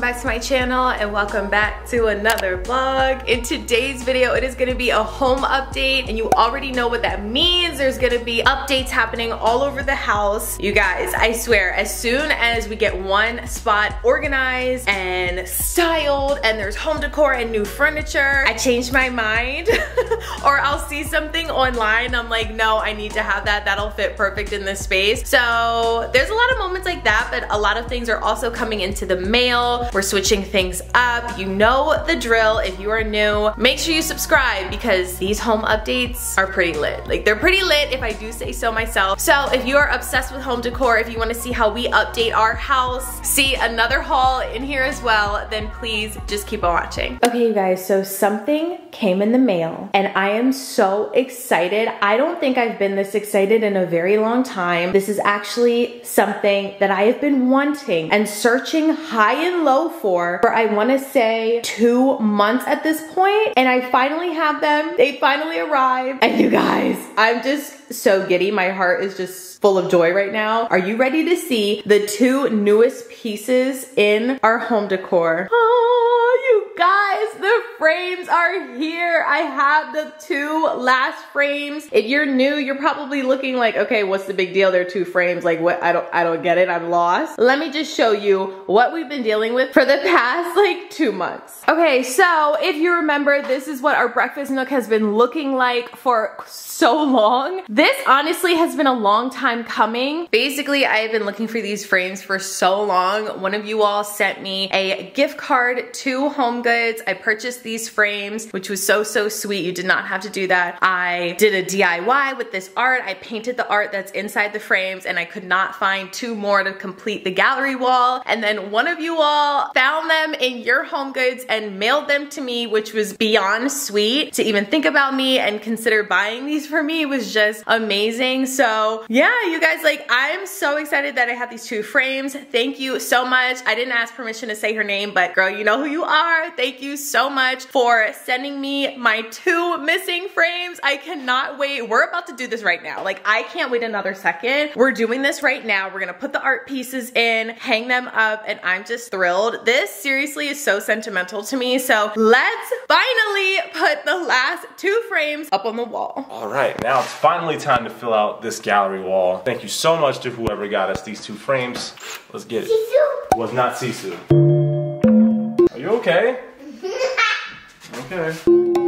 welcome back to my channel and welcome back to another vlog. In today's video, it is gonna be a home update and you already know what that means. There's gonna be updates happening all over the house. You guys, I swear, as soon as we get one spot organized and styled and there's home decor and new furniture, I change my mind or I'll see something online. I'm like, no, I need to have that. That'll fit perfect in this space. So there's a lot of moments like that, but a lot of things are also coming into the mail. We're switching things up. You know the drill. If you are new, make sure you subscribe because these home updates are pretty lit. Like they're pretty lit if I do say so myself. So if you are obsessed with home decor, if you wanna see how we update our house, see another haul in here as well, then please just keep on watching. Okay, you guys, so something came in the mail and I am so excited. I don't think I've been this excited in a very long time. This is actually something that I have been wanting and searching high and low for, for I wanna say two months at this point, and I finally have them. They finally arrived. And you guys, I'm just so giddy. My heart is just full of joy right now. Are you ready to see the two newest pieces in our home decor? Oh, you guys, the frames are here. I have the two last frames. If you're new, you're probably looking like, okay, what's the big deal? There are two frames. Like what? I don't, I don't get it. I'm lost. Let me just show you what we've been dealing with for the past like two months. Okay, so if you remember, this is what our breakfast nook has been looking like for so long. This honestly has been a long time coming. Basically, I have been looking for these frames for so long. One of you all sent me a gift card to Home Goods. I purchased these frames, which was so, so sweet. You did not have to do that. I did a DIY with this art. I painted the art that's inside the frames and I could not find two more to complete the gallery wall. And then one of you all found them in your Home Goods and mailed them to me, which was beyond sweet to even think about me and consider buying these for me was just amazing. So yeah, you guys, like I'm so excited that I have these two frames. Thank you so much. I didn't ask permission to say her name, but girl, you know who you are. Thank you so much for sending me my two missing frames. I cannot wait. We're about to do this right now. Like I can't wait another second. We're doing this right now. We're gonna put the art pieces in, hang them up, and I'm just thrilled. This seriously is so sentimental to me. So let's finally put the last two frames up on the wall. All right, now it's finally time to fill out this gallery wall. Thank you so much to whoever got us these two frames. Let's get it. Sisu. Was not Sisu. Are you okay? Okay.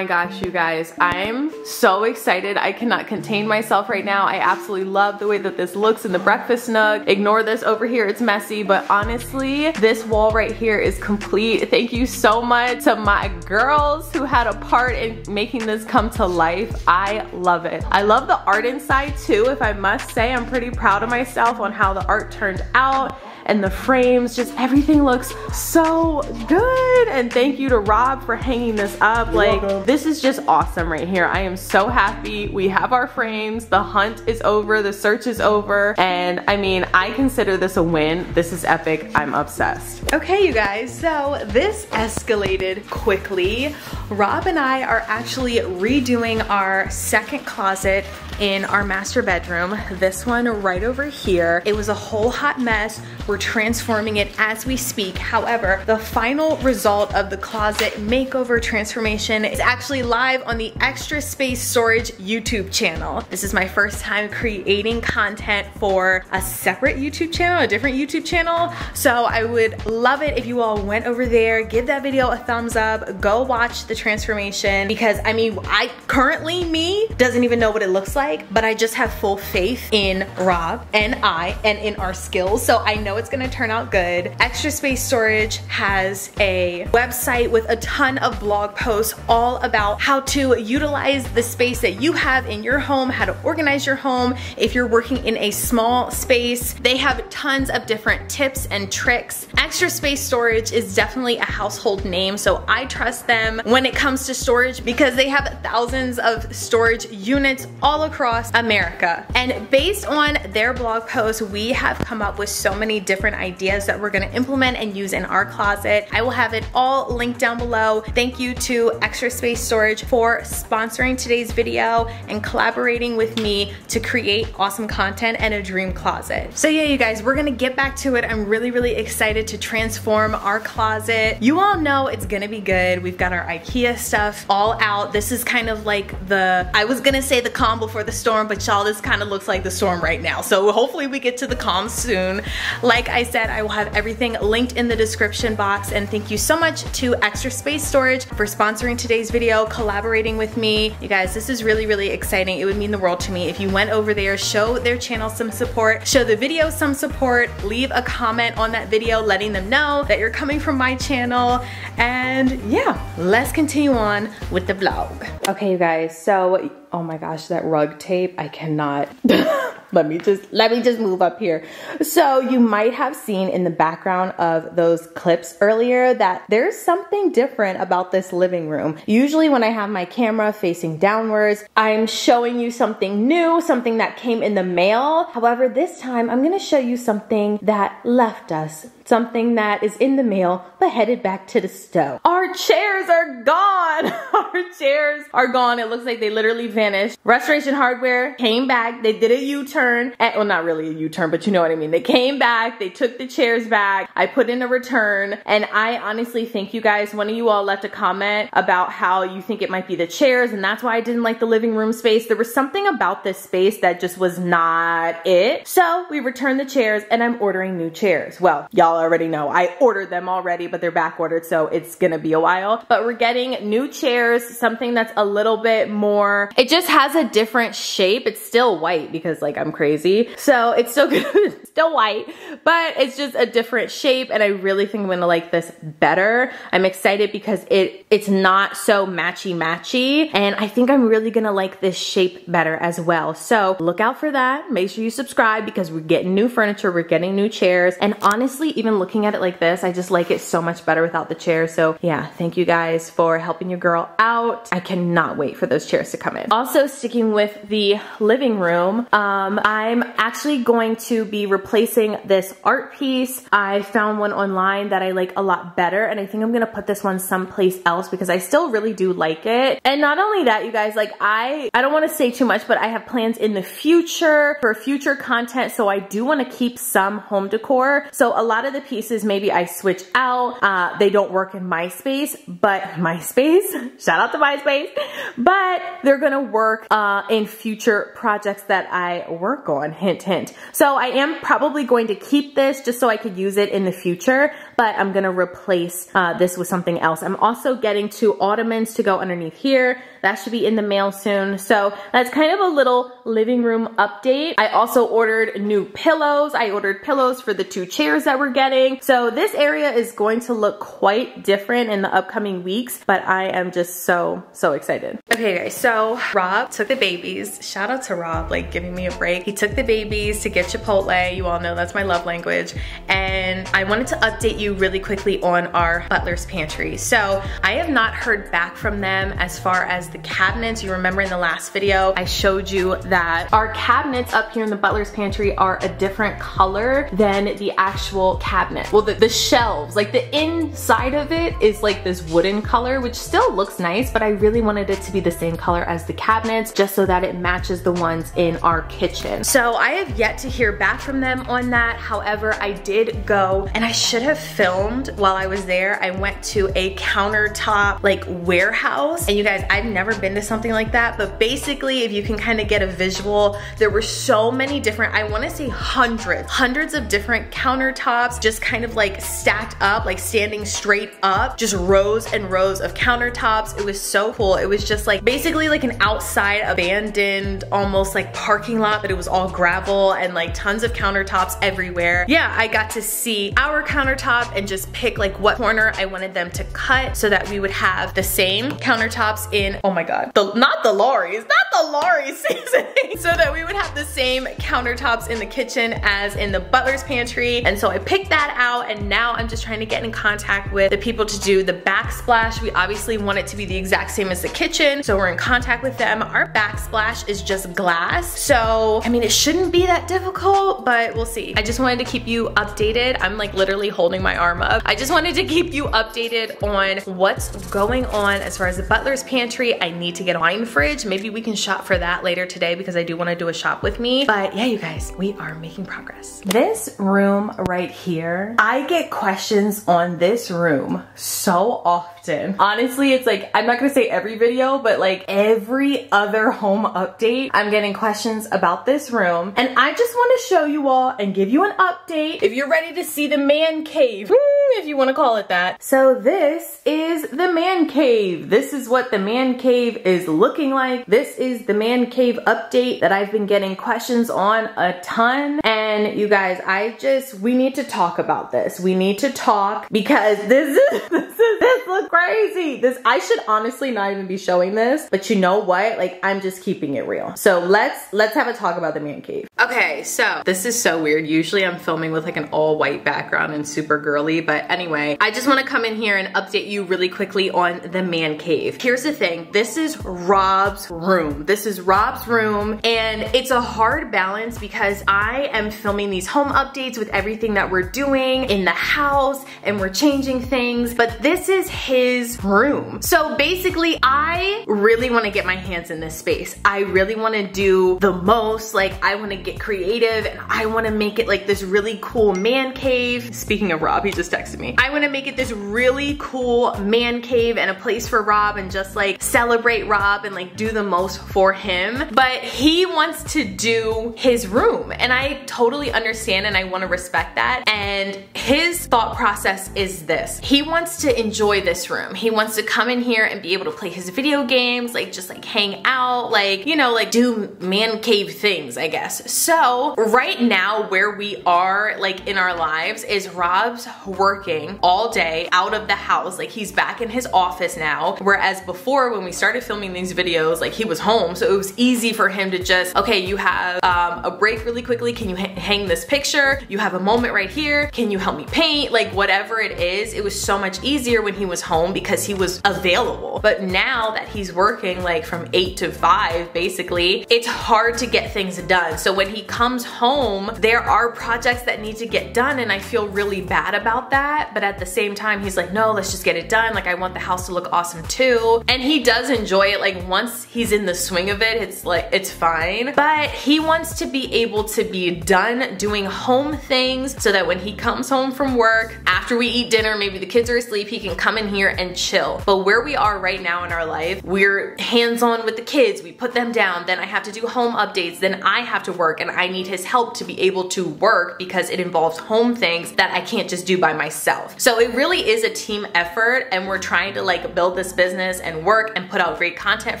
My gosh, you guys. I'm so excited. I cannot contain myself right now. I absolutely love the way that this looks in the breakfast nook. Ignore this over here, it's messy, but honestly, this wall right here is complete. Thank you so much to my girls who had a part in making this come to life. I love it. I love the art inside too, if I must say. I'm pretty proud of myself on how the art turned out and the frames, just everything looks so good. And thank you to Rob for hanging this up. You're like, welcome. this is just awesome right here. I am so happy. We have our frames. The hunt is over. The search is over. And I mean, I consider this a win. This is epic. I'm obsessed. Okay, you guys, so this escalated quickly. Rob and I are actually redoing our second closet in our master bedroom. This one right over here. It was a whole hot mess. We're transforming it as we speak. However, the final result of the closet makeover transformation is actually live on the Extra Space Storage YouTube channel. This is my first time creating content for a separate YouTube channel, a different YouTube channel. So I would love it if you all went over there, give that video a thumbs up, go watch the transformation because I mean, I currently, me, doesn't even know what it looks like, but I just have full faith in Rob and I and in our skills. So I know it's gonna turn out good. Extra Space Storage has a website with a ton of blog posts all about how to utilize the space that you have in your home, how to organize your home. If you're working in a small space, they have tons of different tips and tricks. Extra Space Storage is definitely a household name, so I trust them when it comes to storage because they have thousands of storage units all across America. And based on their blog posts, we have come up with so many different ideas that we're gonna implement and use in our closet. I will have it all linked down below. Thank you to Extra Space Storage for sponsoring today's video and collaborating with me to create awesome content and a dream closet. So yeah, you guys, we're gonna get back to it. I'm really, really excited to transform our closet. You all know it's gonna be good. We've got our Ikea stuff all out. This is kind of like the, I was gonna say the calm before the storm, but y'all, this kind of looks like the storm right now. So hopefully we get to the calm soon. Like I said, I will have everything linked in the description box and thank you so much to Extra Space Storage for sponsoring today's video, collaborating with me. You guys, this is really, really exciting. It would mean the world to me if you went over there, show their channel some support, show the video some support, leave a comment on that video letting them know that you're coming from my channel. And yeah, let's continue on with the vlog. Okay, you guys, so, oh my gosh, that rug tape, I cannot. let me just let me just move up here. So you might have seen in the background of those clips earlier that there's something different about this living room. Usually when i have my camera facing downwards i'm showing you something new something that came in the mail. However this time i'm going to show you something that left us something that is in the mail but headed back to the stove. Our chairs are gone. Our chairs are gone. It looks like they literally vanished. Restoration Hardware came back. They did a U-turn. Well, not really a U-turn, but you know what I mean. They came back. They took the chairs back. I put in a return and I honestly think you guys, one of you all left a comment about how you think it might be the chairs and that's why I didn't like the living room space. There was something about this space that just was not it. So we returned the chairs and I'm ordering new chairs. Well, y'all already know. I ordered them already, but they're back ordered, so it's gonna be a while. But we're getting new chairs, something that's a little bit more, it just has a different shape. It's still white because like I'm crazy. So it's still good, still white, but it's just a different shape and I really think I'm gonna like this better. I'm excited because it it's not so matchy matchy and I think I'm really gonna like this shape better as well. So look out for that. Make sure you subscribe because we're getting new furniture, we're getting new chairs and honestly even looking at at it like this. I just like it so much better without the chair. So yeah, thank you guys for helping your girl out. I cannot wait for those chairs to come in. Also sticking with the living room, um, I'm actually going to be replacing this art piece. I found one online that I like a lot better and I think I'm gonna put this one someplace else because I still really do like it. And not only that, you guys, like I, I don't wanna say too much, but I have plans in the future for future content. So I do wanna keep some home decor. So a lot of the pieces maybe I switch out. Uh, they don't work in MySpace, but MySpace, shout out to MySpace, but they're gonna work uh, in future projects that I work on, hint, hint. So I am probably going to keep this just so I could use it in the future, but I'm gonna replace uh, this with something else. I'm also getting two ottomans to go underneath here. That should be in the mail soon. So that's kind of a little living room update. I also ordered new pillows. I ordered pillows for the two chairs that we're getting. So this area is going to look quite different in the upcoming weeks, but I am just so, so excited. Okay guys, so Rob took the babies. Shout out to Rob, like giving me a break. He took the babies to get Chipotle. You all know that's my love language. And I wanted to update you really quickly on our butler's pantry. So I have not heard back from them as far as the cabinets. You remember in the last video, I showed you that our cabinets up here in the butler's pantry are a different color than the actual cabinet. Well, the, the shelves, like the inside of it is like this wooden color, which still looks nice, but I really wanted it to be the same color as the cabinets just so that it matches the ones in our kitchen. So I have yet to hear back from them on that. However, I did go and I should have filmed while I was there. I went to a countertop like warehouse and you guys, I've never been to something like that, but basically if you can kind of get a visual, there were so many different, I wanna say hundreds, hundreds of different countertops just kind of like stacked up, like standing straight up, just rows and rows of countertops. It was so cool. It was just like basically like an outside abandoned, almost like parking lot, but it was all gravel and like tons of countertops everywhere. Yeah, I got to see our countertops countertop and just pick like what corner I wanted them to cut so that we would have the same countertops in, oh my God, the, not the Lawry's, not the Lawry's seasoning. so that we would have the same countertops in the kitchen as in the butler's pantry. And so I picked that out and now I'm just trying to get in contact with the people to do the backsplash. We obviously want it to be the exact same as the kitchen. So we're in contact with them. Our backsplash is just glass. So, I mean, it shouldn't be that difficult, but we'll see. I just wanted to keep you updated. I'm like literally holding my arm up. I just wanted to keep you updated on what's going on as far as the butler's pantry. I need to get a wine fridge. Maybe we can shop for that later today because I do want to do a shop with me. But yeah, you guys, we are making progress. This room right here, I get questions on this room so often. Honestly, it's like, I'm not gonna say every video, but like every other home update, I'm getting questions about this room. And I just wanna show you all and give you an update. If you're ready to see the man cave, if you wanna call it that. So this is the man cave. This is what the man cave is looking like. This is the man cave update that I've been getting questions on a ton. And you guys, I just, we need to talk about this. We need to talk because this is, this is, this looks crazy. This, I should honestly not even be showing this, but you know what? Like, I'm just keeping it real. So let's, let's have a talk about the man cave. Okay, so this is so weird. Usually I'm filming with like an all white background and super girly, but anyway, I just wanna come in here and update you really quickly on the man cave. Here's the thing, this is Rob's room. This is Rob's room and it's a hard balance because I am filming these home updates with everything that we're doing in the house and we're changing things, but this is his room. So basically I really wanna get my hands in this space. I really wanna do the most, like I wanna get creative and I wanna make it like this really cool man cave. Speaking of Rob, he just texted me. I wanna make it this really cool man cave and a place for Rob and just like celebrate Rob and like do the most for him. But he wants to do his room and I totally understand and I wanna respect that. And his thought process is this. He wants to enjoy this room. He wants to come in here and be able to play his video games, like just like hang out, like, you know, like do man cave things, I guess. So right now where we are like in our lives is Rob's working all day out of the house. Like he's back in his office now. Whereas before when we started filming these videos, like he was home. So it was easy for him to just, okay, you have um, a break really quickly. Can you hang this picture? You have a moment right here. Can you help me paint? Like whatever it is, it was so much easier when he was home because he was available. But now that he's working like from eight to five, basically, it's hard to get things done. So when he comes home, there are projects that need to get done and I feel really bad about that. But at the same time, he's like, no, let's just get it done. Like I want the house to look awesome too. And he does enjoy it. Like once he's in the swing of it, it's like, it's fine. But he wants to be able to be done doing home things so that when he comes home from work, after we eat dinner, maybe the kids are asleep, he can come in here and chill. But where we are right now in our life, we're hands-on with the kids. We put them down. Then I have to do home updates. Then I have to work and I need his help to be able to work because it involves home things that I can't just do by myself. So it really is a team effort and we're trying to like build this business and work and put out great content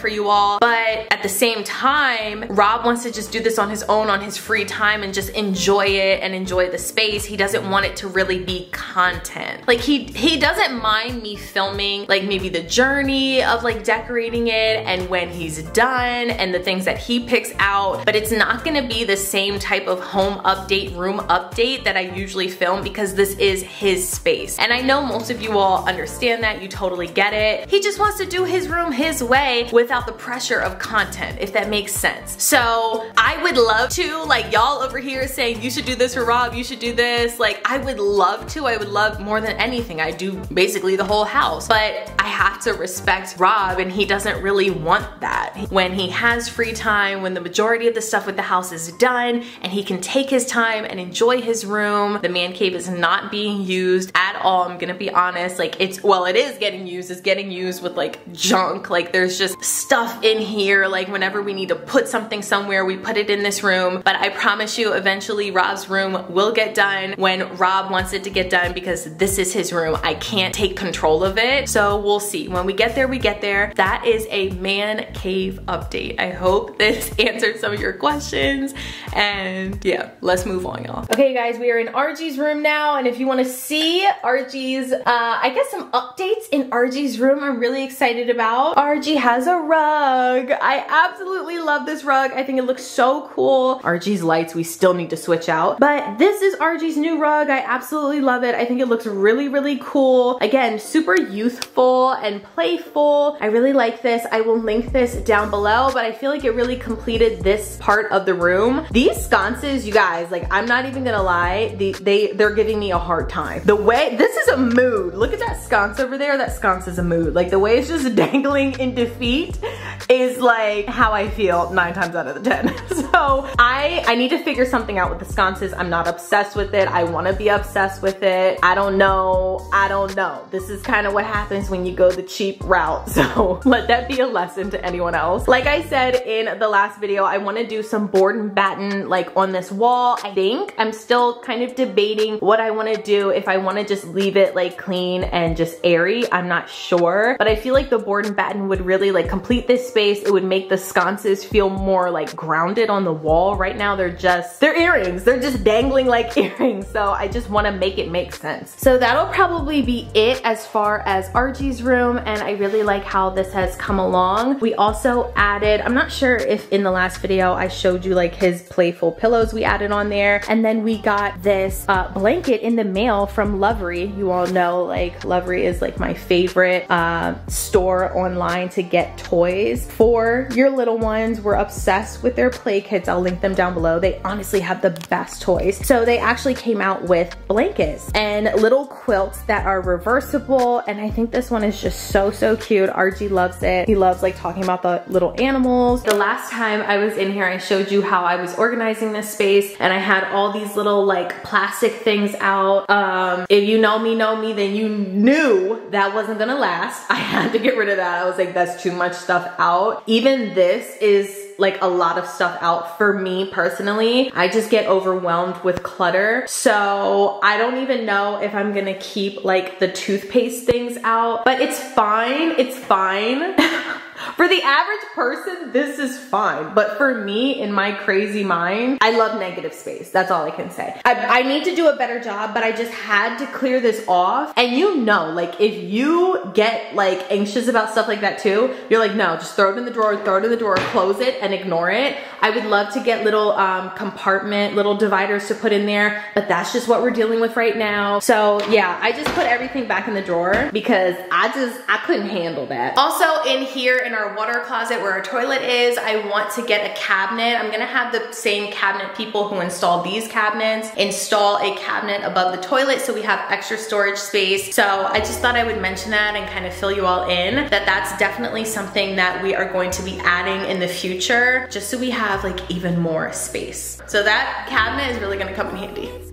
for you all. But at the same time, Rob wants to just do this on his own on his free time and just enjoy it and enjoy the space. He doesn't want it to really be content. Like he, he doesn't mind me filming like maybe the journey of like decorating it and when he's done and the things that he picks out, but it's not gonna be the same type of home update, room update that I usually film because this is his space. And I know most of you all understand that, you totally get it. He just wants to do his room his way without the pressure of content, if that makes sense. So I would love to, like y'all over here saying you should do this for Rob, you should do this. Like I would love to, I would love more than anything. I do basically the whole house, but I have to respect Rob and he doesn't really want that. When he has free time, when the majority of the stuff with the house is done and he can take his time and enjoy his room, the man cave is not being used at all. I'm gonna be honest, like it's, well it is getting used, it's getting used with like junk. Like there's just stuff in here, like whenever we need to put something somewhere, we put it in this room. But I promise you eventually Rob's room will get done when Rob wants it to get done because this is his room. I can't take control of it. So we'll see. When we get there, we get there. That is a man cave update. I hope this answered some of your questions. And yeah, let's move on, y'all. Okay, guys, we are in RG's room now. And if you wanna see RG's, uh, I guess some updates in RG's room I'm really excited about. RG has a rug. I absolutely love this rug. I think it looks so cool. RG's lights, we still need to switch out. But this is RG's new rug. I absolutely love it. I think it looks really, really cool. Again, super youthful and playful. I really like this. I will link this down below, but I feel like it really completed this part of the room. These sconces, you guys, like I'm not even gonna lie, the, they, they're giving me a hard time. The way, this is a mood. Look at that sconce over there. That sconce is a mood. Like the way it's just dangling in defeat is like how I feel nine times out of the 10. so I, I need to figure something out with the sconces. I'm not obsessed with it. I wanna be obsessed with it. I don't know, I don't know. This is kind of what happens when you go the cheap route. So let that be a lesson to anyone else. Like I said in the last video, I wanna do some board and batten like on this wall. I think I'm still kind of debating what I wanna do if I wanna just leave it like clean and just airy. I'm not sure, but I feel like the board and batten would really like complete this space. It would make the sconces feel more like grounded on the wall. Right now they're just, they're earrings. They're just dangling like earrings. So I just wanna make it make sense. So that'll probably be it as far as RG's room. And I really like how this has come along. We also added, I'm not sure if in the last video I showed you like his playful pillows we added on there. And then we got this uh, blanket in the mail from Lovevery. You all know like Lovevery is like my favorite uh, store online to get toys for your little ones. We're obsessed with their play kits. I'll link them down below. They honestly have the best toys. So they actually came out with blankets and little quilts that are reversible. And I think this one is just so, so cute. RG loves it. He loves like talking about the little animals. The last time I was in here, I showed you how I was organizing this space and I had all these little like plastic things out. Um, if you know me, know me, then you knew that wasn't gonna last. I had to get rid of that. I was like, that's too much stuff out. Even this is like a lot of stuff out for me personally. I just get overwhelmed with clutter. So I don't even know if I'm gonna keep like the toothpaste things out, but it's fine, it's fine. For the average person, this is fine. But for me, in my crazy mind, I love negative space. That's all I can say. I, I, need to do a better job, but I just had to clear this off. And you know, like if you get like anxious about stuff like that too, you're like, no, just throw it in the drawer, throw it in the drawer, close it and ignore it. I would love to get little um, compartment, little dividers to put in there, but that's just what we're dealing with right now. So yeah, I just put everything back in the drawer because I just, I couldn't handle that. Also in here in our water closet where our toilet is, I want to get a cabinet. I'm gonna have the same cabinet people who installed these cabinets install a cabinet above the toilet so we have extra storage space. So I just thought I would mention that and kind of fill you all in that that's definitely something that we are going to be adding in the future just so we have like even more space. So that cabinet is really gonna come in handy.